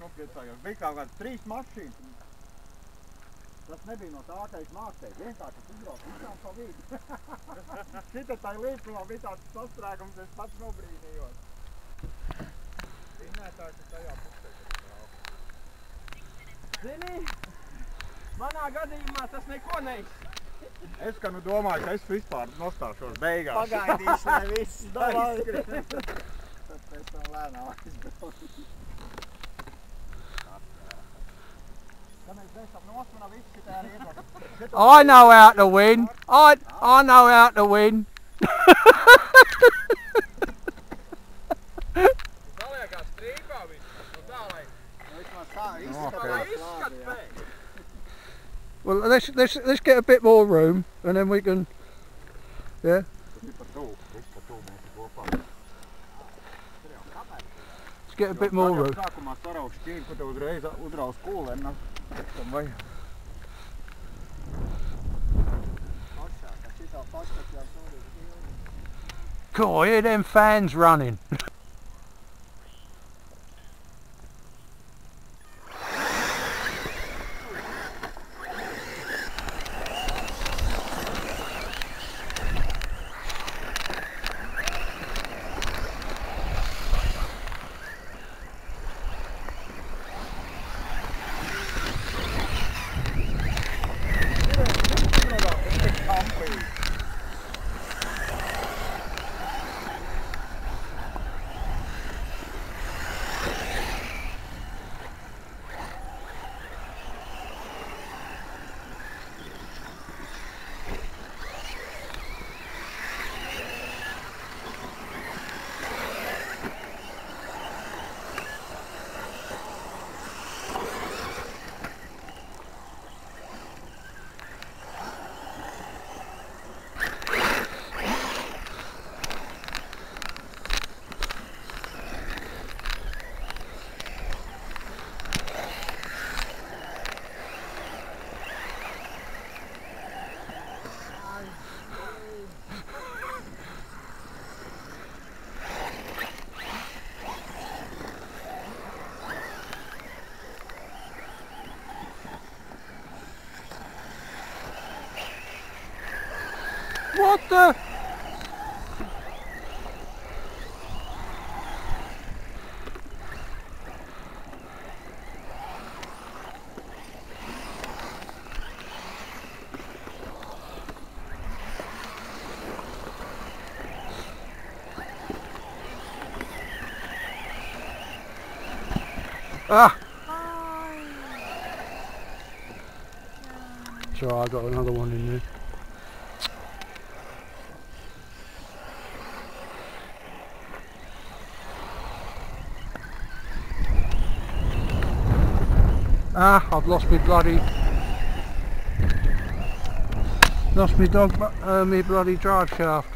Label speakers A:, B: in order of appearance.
A: Nopriecājos. Bija kaut kāds trīs mašīnas. Tas nebija no tā, ka es mācēju. Vienkārši es izbraucu visām pa vidu. Šita tai līdz bija tāds sastrēgums, es pats nobrīnījos. Zinētājs ir tajā pusē.
B: Zini, manā gadījumā tas neko neizsaka.
A: Es, ka nu domāju, ka es vispār nostāšos beigās.
B: Pagaidīšu, lai viss aizskrien.
A: Tad pēc tam lēnām aizbraucu.
C: I know how to win. I I know how to win. Well, let's let's let's get a bit more room, and then we can. Yeah. Get a bit more room.
A: Sākumā sarauš šķīri, ko tev uzreiz uzraus kūlēm. Tam vai.
B: Pašā, ka šitā pašā jau sūdīt.
C: Cool, hear them fans running. What the? Ah! Sure, I got another one in there. Ah, I've lost my bloody... Lost my dog, uh, my bloody drive shaft.